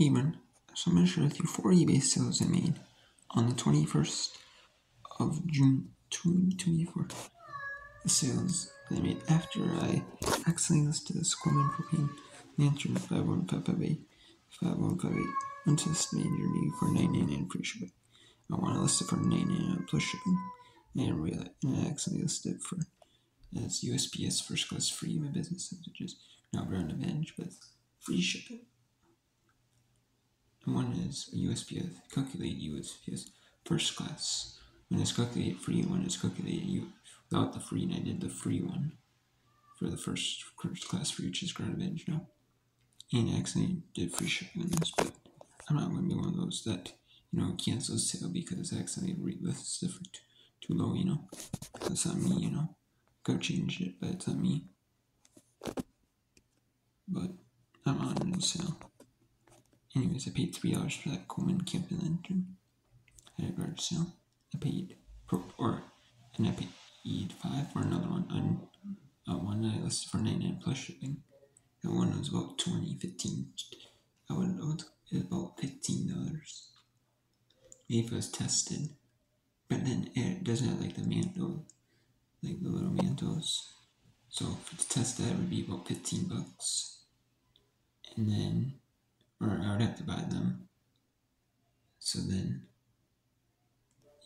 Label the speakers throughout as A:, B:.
A: Hey man, so I'm gonna share with you four eBay sales I made on the 21st of June 2024. The sales I made after I accidentally listed the Squirman propane lantern 51558 5158 untested me for 999 free shipping. I want to list it for 999 plus shipping. And, really, and I accidentally listed it for as USPS first class free my business is not brand advantage but free shipping. And one is USPS calculate USPS first class. One is calculate free, one is calculate you without the free, and I did the free one for the first first class for which is ground advantage now. And I actually did free shipping on this, but I'm not going to be one of those that you know cancels sale because I accidentally relisted it for too, low. You know, that's not me. You know, go change it, but it's not me. But I'm on sale. Anyways, I paid three dollars for that Coleman camping lantern at a garage sale. I paid for, or and I paid five for another one on uh, one that I listed for 99 plus shipping. That one was about 20, 15. I would it was about fifteen dollars. If it was tested. But then it doesn't have like the mantle like the little mantles. So it's tested it would be about fifteen bucks. And then or I would have to buy them. So then,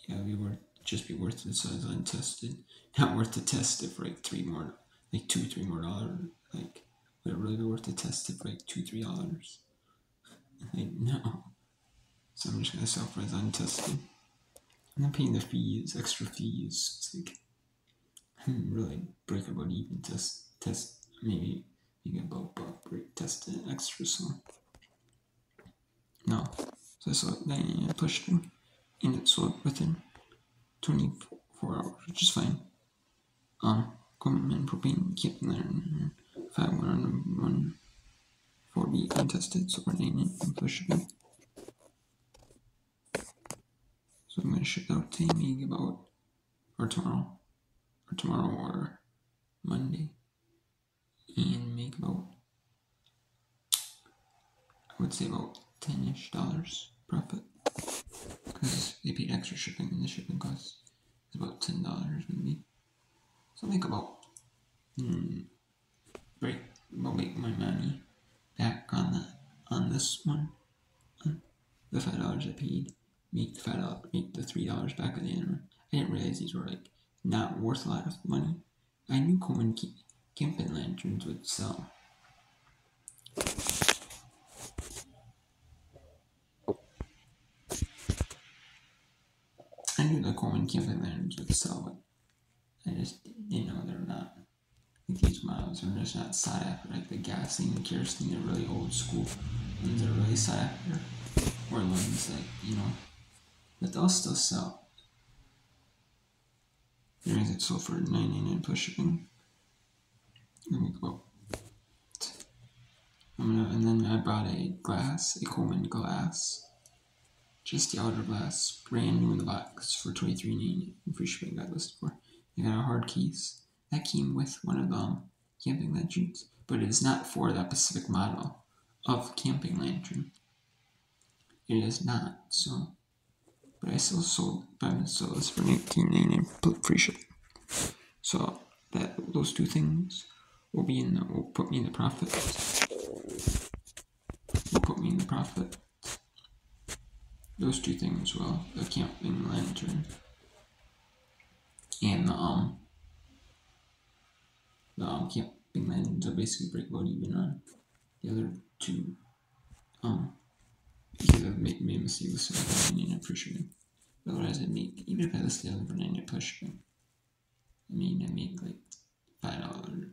A: yeah, we would just be worth it. So it's untested, not worth to test it for like three more, like two, three more dollars. Like, would it really be worth to test it for like two, three dollars? Like, no. So I'm just gonna sell for as untested. I'm not paying the fees, extra fees. It's like, I'm really break about even test, test, maybe you get about break test it extra, so. No. So I pushed it and it sold within 24 hours, which is fine. Um, Coleman propane kept there 5101 4B contested, so we're naming it and. So I'm gonna ship out Amy about or tomorrow. Or tomorrow or Monday. And make about I would say about 10-ish dollars profit. Because they paid extra shipping and the shipping cost is about $10 maybe. So make about hmm, break make my money back on that on this one. On the five dollars I paid make the five dollars make the three dollars back on the one. I didn't realize these were like not worth a lot of money. I knew Coleman camping lanterns would sell Coleman camping lanterns would sell. I just didn't know they're not. These models are just not sought after. Like the gasoline and kerosene, they're really old school ones that are really sought after. Or ones that, you know, but they'll still sell. Anyways, it sold for 99 plus shipping. Let me go. I'm gonna, and then I bought a glass, a Coleman glass just the outer glass, brand new in the box for twenty three ninety and free shipping got listed for. I got a hard case. That came with one of them camping lanterns, but it is not for that specific model of camping lantern. It is not, so but I still sold but I'm still this for nineteen ninety nine free shipping. So that those two things will be in the will put me in the profit. Will put me in the profit those two things well the camping lantern and the um the um, camping lanterns are basically break about even on the other two um because I've made, made a mistake with some and for shipping. Otherwise I make even if I list the other for ninety plus shipping. I mean I make like five dollars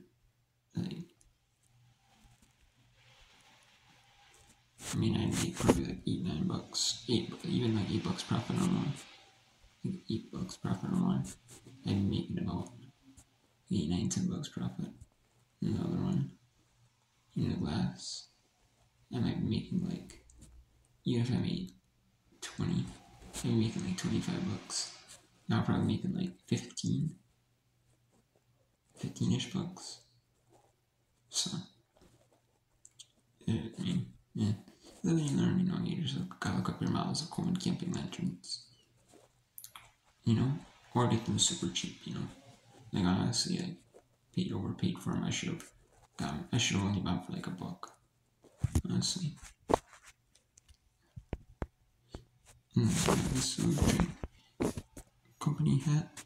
A: like I mean, I'd make probably like eight, nine bucks, eight, even like eight bucks profit on one. Like eight bucks profit on one. Be making about eight, nine, ten bucks profit. And the other one, in the glass, I might be making like, even if I made 20, I'm making like 25 bucks. Now I'm probably making like 15, 15 ish bucks. So, yeah then you learn, you know, you just gotta look up your miles of Coleman camping lanterns. You know? Or get them super cheap, you know? Like honestly, I paid overpaid for them. I should have I should have only bought for like a buck. Honestly. Mm, this is company hat.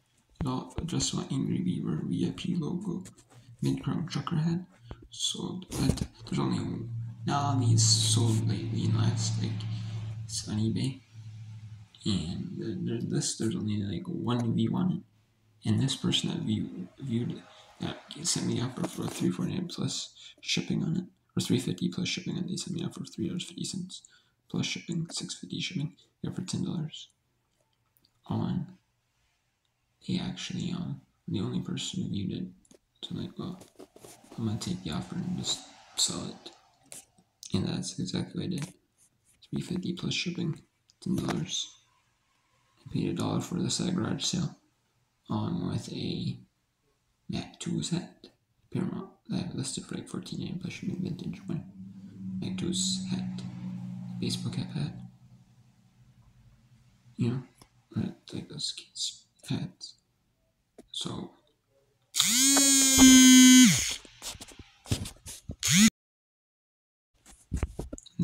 A: Just my Angry Beaver VIP logo. Mid crown trucker hat. Sold but there's only now these sold lately in last like it's on eBay. And there's this there's only like one review on it. And this person that view, viewed it that sent me offer for three forty nine plus shipping on it. Or three fifty plus shipping and they sent me out for three dollars fifty cents plus shipping, six fifty shipping. Yeah for ten dollars. On they actually um the only person who viewed it so like well I'm gonna take the offer and just sell it. And that's exactly what I did. Three fifty plus shipping, ten dollars. I paid a dollar for the at garage sale. On with a Mac 2 set. Paramount that listed for like 14 plus shipping vintage one. Mac 2's hat. Baseball cap hat. You know? Like those kids' hats. So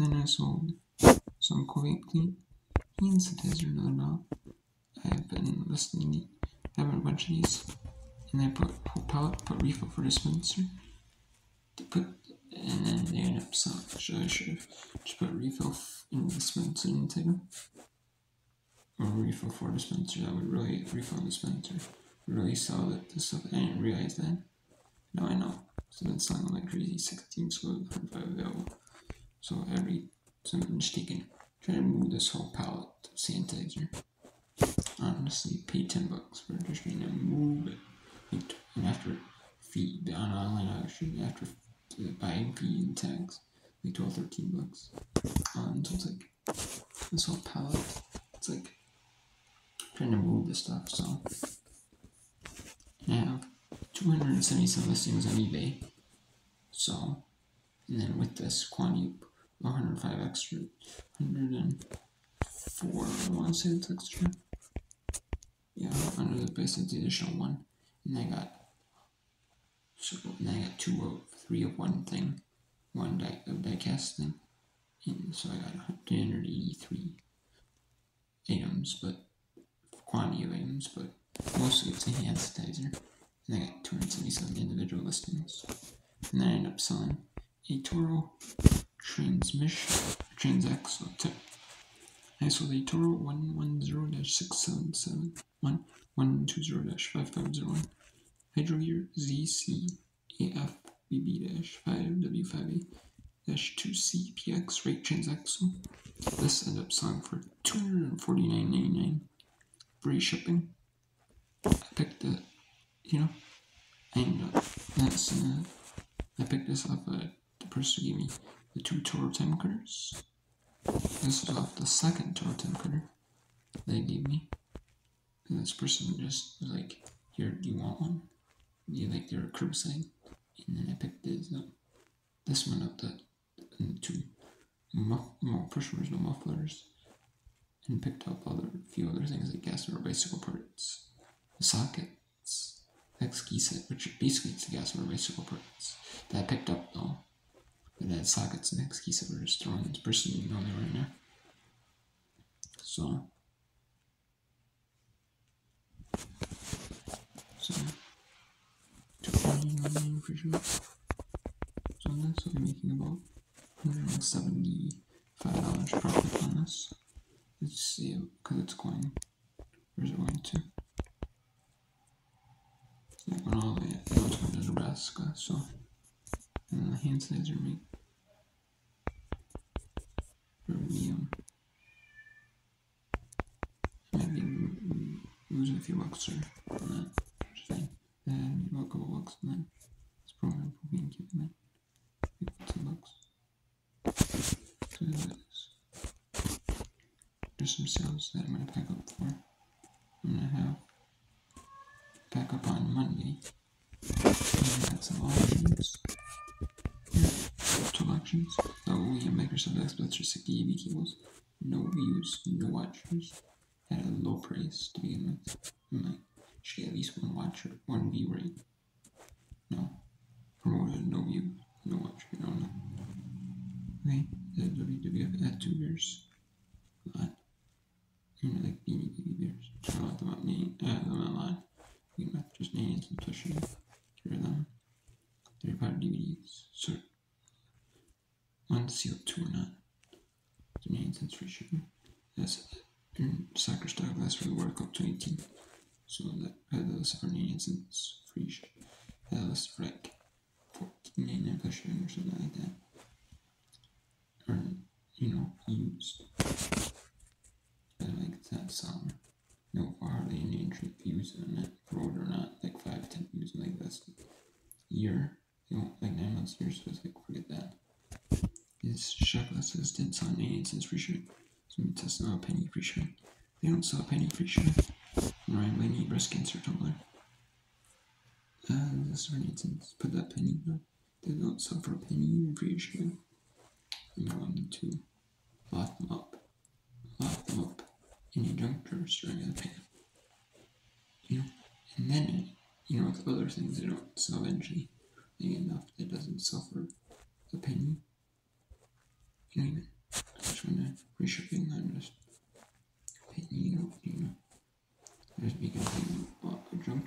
A: then I sold some Kuwait clean hand sanitizer another dollar. I've been listening I have a bunch of these. And I put whole pallet, put refill for dispenser. To put and then they end up selling. So I should have just put refill in the dispenser them. Or refill for dispenser. That would really refill dispenser. Really sell it. This stuff. I didn't realize that. Now I know. So selling on like crazy 16 so 105 available. So every taking trying to move this whole pallet of sanitizer. Honestly, pay 10 bucks for just trying to move it. And after feed on online auction, after buying fee and tags, like 12, 13 bucks. Um, so it's like this whole pallet. It's like trying to move this stuff. So have 277 listings on eBay. So, and then with this quantity, 105 extra, 104, I want to say it's extra. Yeah, under the base, it's the additional one. And I got, so, and I got two of, three of one thing, one die, of die casting. And so I got 383 items, but quantity of items, but mostly it's a hand sanitizer. And I got 277 individual listings. And then I ended up selling a Toro transmission, transaxle tip. I sold a Toro 110-6771, 120-5501, Hydro Gear ZC AF BB-5W5A-2C PX rate transaxle. This ended up selling for $249.99 free shipping. I picked it, you know, I that's, uh, I picked this up at the person gave me the two Toro TimeCutters. This is off the second Toro TimeCutter they gave me. And this person just was like, here, do you want one? You like their curbside? And then I picked this up. This one up the, and the two muff, push no mufflers. And picked up other few other things like gas motor bicycle parts, the sockets, X key set, which basically it's the gas motor bicycle parts that I picked up though. But had sockets X key were just throwing this person they were in there. So so forty nine for sure. So on this I'm making about hundred and seventy five dollars profit on this. Let's see because it's going where's it going to? It went all the way it went to Nebraska, so and the hand sanitizer make medium. Might be losing a few bucks or that, which is fine. Then about a couple bucks and then this program for being keeping that. Two bucks. So this. There's some sales that I'm gonna pack up for. I'm gonna have pack up on Monday. And got some options. Yeah. Two elections. Oh, yeah, Microsoft Xbox 360 AV cables. No views, no watchers. At a low price to begin with. Like, should get at least one watcher, one view rate. No. Promoted, no view, no watcher, no, no. Okay, the WWF ad tubers. A lot. You know, like Beanie Baby Bears. I don't want them up, name, uh, them a lot. You know, just names and pushing. Get rid of them. They're part DVDs. So, one CO2 or not. Cents free shipping. That's in soccer stock last for the World Cup 2018. So, that had the list for 99 cents free shipping. Had the list for like 14.99 plus shipping or something like that. Or, you know, used. But like that song. No hardly any entry views on it, road or not, like five, ten views, like that's year, you know, like nine months, years, so it's like forget that. Shop glasses didn't sell 98 free we testing out a penny free shipping. They don't sell penny free shipping. Ryan Blaney breast cancer tumbler. Uh, this is for 98. Put that penny, no. They don't sell for a penny free shipping. I'm going to lock them up. Lock them up in a junk drawer during the pan. You know, and then you know with other things they don't sell eventually. Enough that doesn't suffer a penny. You I just want to free shipping on just penny, you know, you know. Just make everything a, a drawer,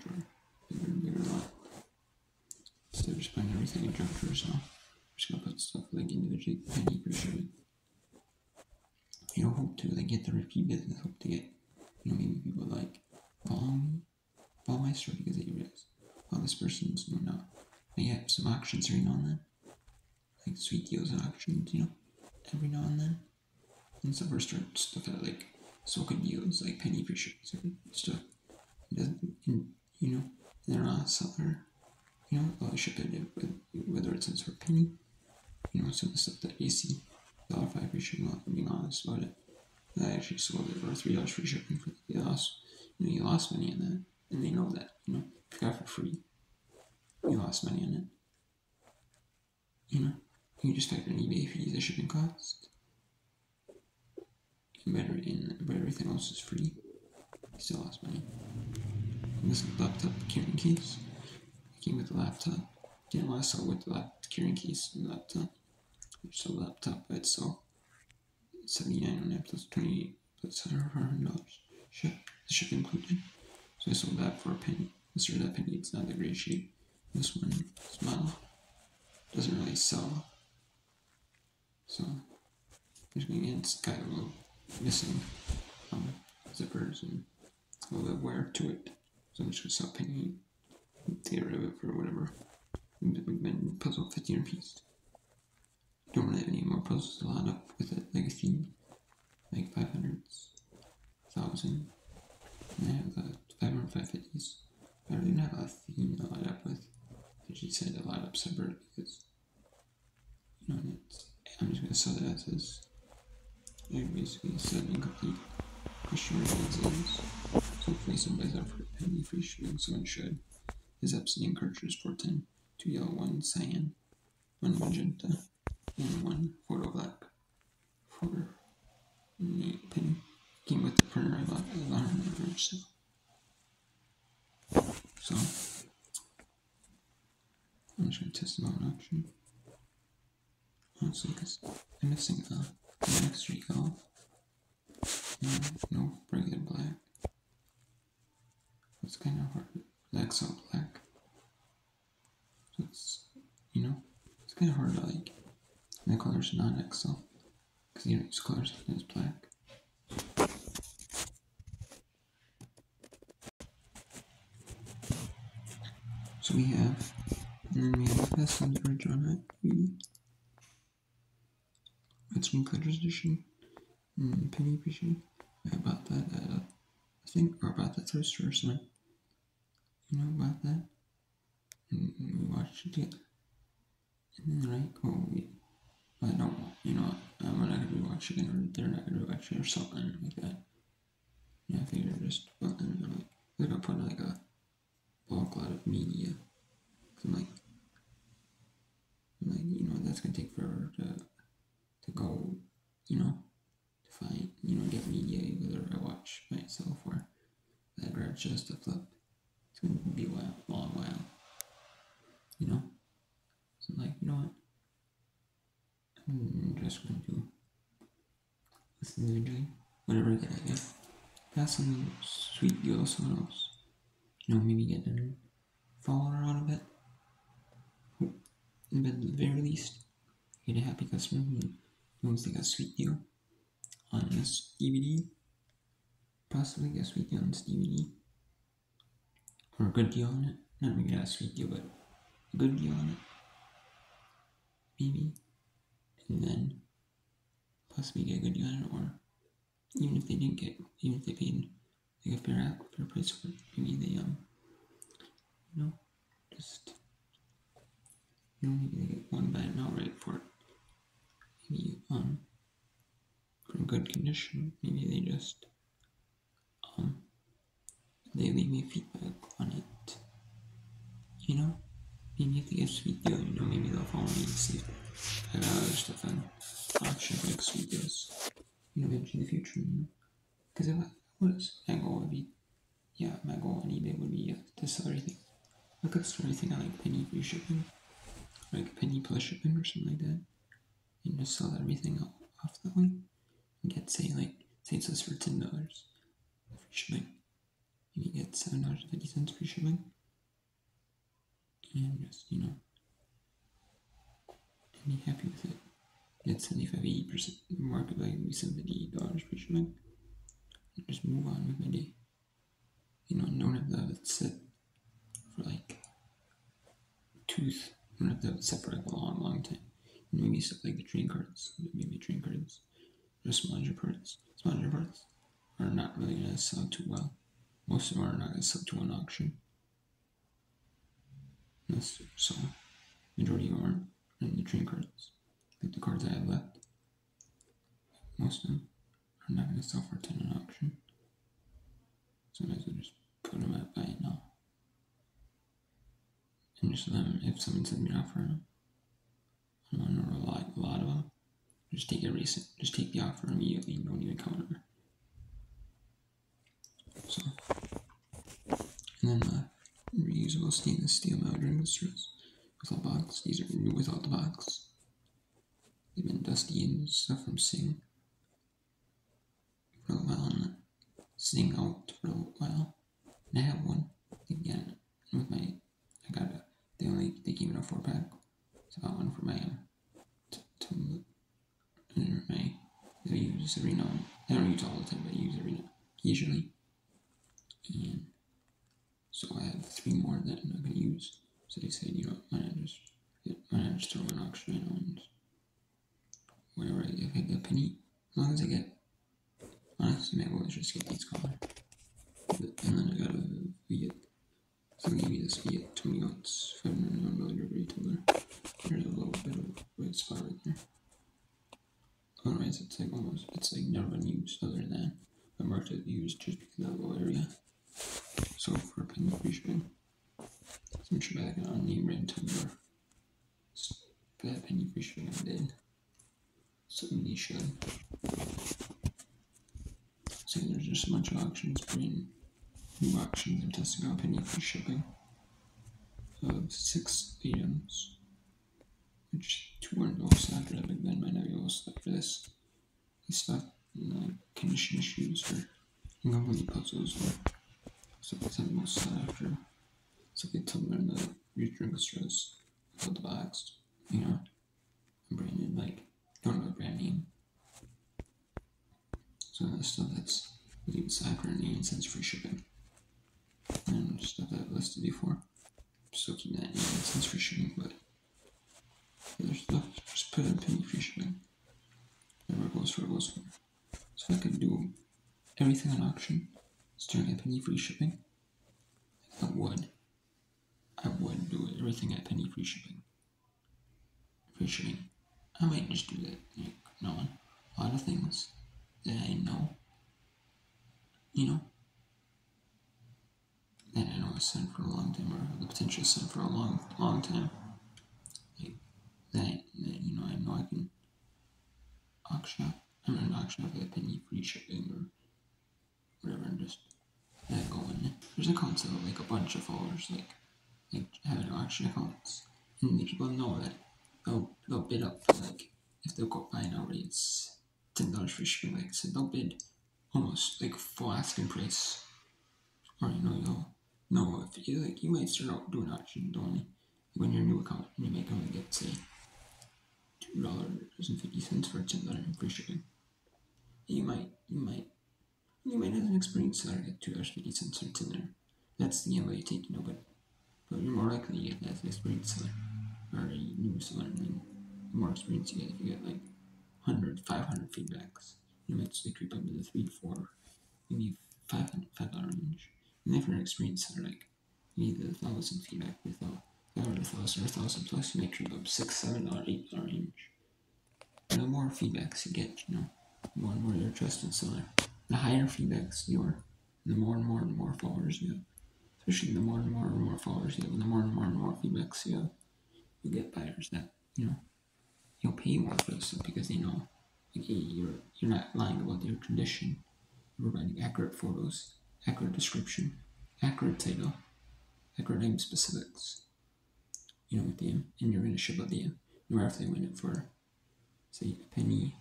A: bigger and bigger. Instead of just putting everything in junk now, I'm just gonna put stuff like individually penny shipping you know, hope to like get the repeat business, hope to get, you know, maybe people like follow me, follow my story because they realize, oh, this person's you know, not. They have some auctions now and then, like sweet deals and auctions, you know, every now and then. And so first start stuff at like Soka deals, like penny free shipping stuff. It doesn't, and, you know, they're not a seller, you know, they'll ship it whether it's in for penny, you know, some of the stuff that you see dollar five free shipping. Well, being honest about it, I actually sold it for three dollars free shipping for the loss. You know, you lost money on that, and they know that. You know, if you got for free, you lost money on it. You know, you just factor in eBay fees, the shipping cost, better in but everything else is free. Still lost money. And this laptop carrying case came with the laptop. Didn't to sell with the laptop carrying case and laptop so laptop by itself. 79 on it plus 20 plus $100 ship, the ship included. So I sold that for a penny. This or that penny, it's not the great shape. This one, this model, doesn't really sell. So get it's missing um, zippers and a little wear to it. So I'm just gonna sell penny, get rid of it for whatever. Been puzzle 15 piece don't really have any more puzzles to line up with it, like a theme, like 500s, 1000, and I have the 500 550s. I don't have a theme to line up with. I just said to line up separate because, I'm it as is. I basically said incomplete question. So hopefully somebody's up for penny free shipping, someone should. His Epson cartridge 410, 2 yellow, 1 cyan, 1 magenta and one photo black for pin came with the printer I bought at the hundred so. So I'm just gonna test them out in. Honestly, because I'm missing the next streak off. No, regular black. It's kind of hard. The XL black. So it's, you know, it's kind of hard to like the color's not XL because you don't use colors it's black. So we have, and then we have the best on the original beauty. Collector's Edition, mm, Penny Appreciation. Bought that at, uh, I think, or about that store or something. You know about that? And we watched it together. And then, right, oh, we I don't, you know, I'm not gonna be watching it, or they're not gonna be watching, or something like that. Yeah, I think they're just, well, I don't know, like, they're gonna put like a bulk lot of media. Cause I'm like, I'm like, you know, that's gonna take forever to to go, you know, to find, you know, get media whether I watch myself or that grab just a flip. It's gonna be a while, long while. You know? So I'm like, you know what? I'm just to do listen individually. Whatever I get, I get. Pass the sweet to someone else. You know, maybe get a follower on a bit. But at the very least, get a happy customer who knows they got a sweet deal on this DVD. Possibly get a sweet deal on this DVD. Or a good deal on it. Not maybe not a sweet deal, but a good deal on it. Maybe. And then possibly get a good deal on it, or even if they didn't get, even if they paid like a fair, fair price for it, maybe they, um, you know, just, you know, maybe they get one buy it right for it. Maybe, um, from good condition, maybe they just, um, they leave me feedback on it. You know? Maybe they get sweet deal, you know, maybe they'll follow me and see if I got other stuff on auction like sweet deals. You know, maybe in the future, you know? Because if I was, my goal would be, yeah, my goal on eBay would be to sell everything. I could sell everything on like penny free shipping, like penny plus shipping or something like that, and just sell everything off that way. And get, say, like, say it's for $10 free shipping you get seven dollars fifty cents free shipping. And just you know, and be happy with it. Get 75 80 percent market value, seventy dollars free shipping. And just move on with my day. You know, don't have to have it sit for like tooth. Don't have to have it set for like a long, long time. And maybe stuff like the train cards, maybe train cards, or smaller parts. Smaller parts are not really gonna sell too well. Most of them are not going to sell to an auction. That's, so, majority of them aren't. And the train cards, like the cards I have left, most of them are not going to sell for 10 an auction. So I just put them at buy now. And just them, if someone sends me an offer on one or a lot, a lot of them, just take a recent, just take the offer immediately don't even counter. So, and then uh, reusable stainless steel metal distress without box. These are without the box. They've been dusty and stuff from Sing for a while and Sing out for a while. And I have one again with my. I got a. They only they gave me a four pack. So I got one for my um. To, to my. I use every now. I don't use all the time, but I use every now. Usually and so I have three more that I'm not going to use. So they said, you know, why not just, why not just throw an auction in on wherever I, if I get a penny, as long as I get, honestly, my goal is just get these color. And then I got a Yeti, so give me this Yeti 20 ounce, 591 millimeter tumbler. There's a little bit of red spot right there. Otherwise, it's like almost, it's like never been used other than marked it used just of that little area. So for shipping, some back on the rent tumbler. That shipping I did. So many should. So there's just a bunch of auctions, bringing new auctions and testing out penny free shipping of six items. Which two weren't all after but then might not be all for this. This stuff, like condition issues or incomplete puzzles or so it's most sought after. So they tell me the your drink stress about the box, you know, branded like don't know the brand. So that's stuff that's within Cypher and 80 cents free shipping. And stuff that I've listed before. Still keep that 80 cents free shipping, but other stuff just put in penny free shipping. Whatever goes for it goes for. So I could do everything on auction starting at penny free shipping, I would. I would do everything at penny free shipping. Free shipping. I might just do that, like, knowing a lot of things that I know. You know? That I know I've sent for a long time, or the potential sent for a long, long time. Like, that, that you know I know I can auction off. I'm gonna auction off a penny free shipping or whatever, and just that going. There's a concept of like a bunch of followers, like like having auction accounts, and the people know that they'll they'll bid up like if they'll go buy now it's ten dollars free shipping. Like so they'll bid almost like full asking price, or you know you'll know if you like you might start out doing auctions only when you're a new account and you might only get say two dollars and fifty cents for a ten dollar free shipping. You might you might you might have an get two dollars fifty cents or ten there. That's the way you take, you know, but but you're more likely to get that an experienced seller or a new seller and then the more experience you get if you get like 100, 500 feedbacks. You might still creep up to the three, four, maybe five five dollar range. And if you're an experienced seller, like need the thousand feedback with a or a thousand or a thousand plus, you might creep up six, seven dollar, eight dollar range. And the more feedbacks you get, you know, the more and more you're a trusted seller. The higher feedbacks you are, the more and more and more followers you have. Especially the more and more and more followers you have, and the more and more and more feedbacks you have, you get buyers that, you know, you'll pay more for this stuff because they know like, you're you're not lying about your condition. You're providing accurate photos, accurate description, accurate title, accurate name specifics. You know, with them, and you're gonna ship out the. No matter if they win it for, say, a penny,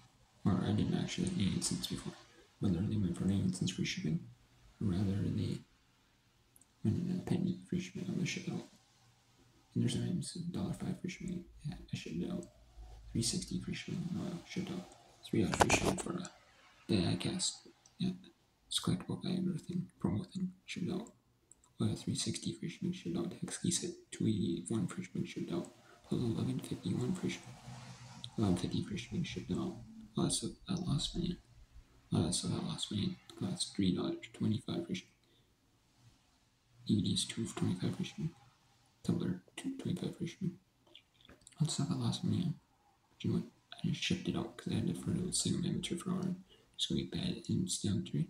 A: or I didn't actually get 98 cents before, they went for 98 cents free shipping, or rather they went in a penny free shipping, I'm gonna ship out. And there's times dollar five free shipping, yeah, I shipped out. 360 free shipping, no, I shipped out. Three dollars free shipping for a the I cast, yeah, it's collectible guy or thing, promo thing, shipped out. Uh, 360 free shipping shipped out. Hex key set 281 free shipping shipped out. Plus 1151 free shipping. 1150 free shipping shipped out. Of I lost money. Lots of I lost money. Glass three dollars twenty five free shipping. Two for twenty five free shipping. Tumblr two twenty five free shipping. Lots of I lost money on. But you know what? I just shipped it out because I had it for a single amateur for hour. It's gonna be bad in down three.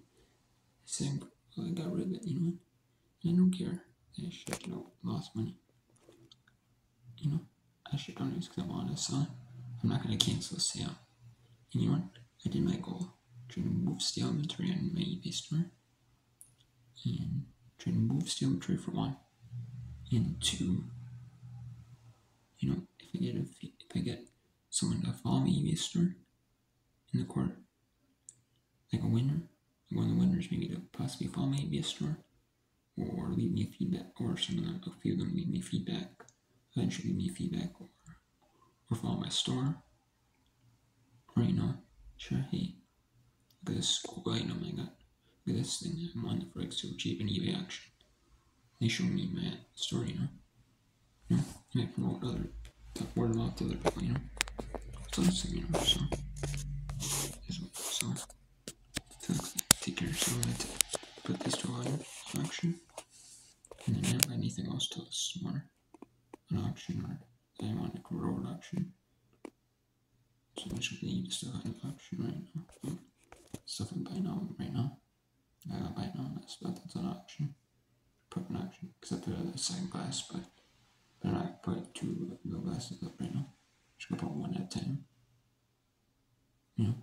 A: Same, well, I got rid of it. You know what? I don't care. I shipped it out, lost money. You know, I shipped on it because I want to sell. I'm not gonna cancel the sale. What? I did my goal. To move stale inventory on my eBay store. And to move stale inventory for one. And two, you know, if I get a, if I get someone to follow my eBay store in the court, like a winner, one of the winners maybe to possibly follow my eBay store, or leave me a feedback, or some of them, a few of them leave me feedback, eventually leave me feedback, or, or follow my store, you know, sure, hey, look at this cool item I got, look at this thing, I'm on the like super cheap in eBay auction. They show me my story, you know, you know, I promote other, word of mouth to other people, you know, so that's you know, so, so, so, take care, so I'm gonna put this to auction. And then I have anything else till this more an auction or I want a road auction. So I should need stuff on auction right now. Stuff I'm now right now. I got buy now, that's stuff that's on auction. Put an auction. Except for the second glass, but but not put two glasses up right now. Just gonna put one at a time. You know?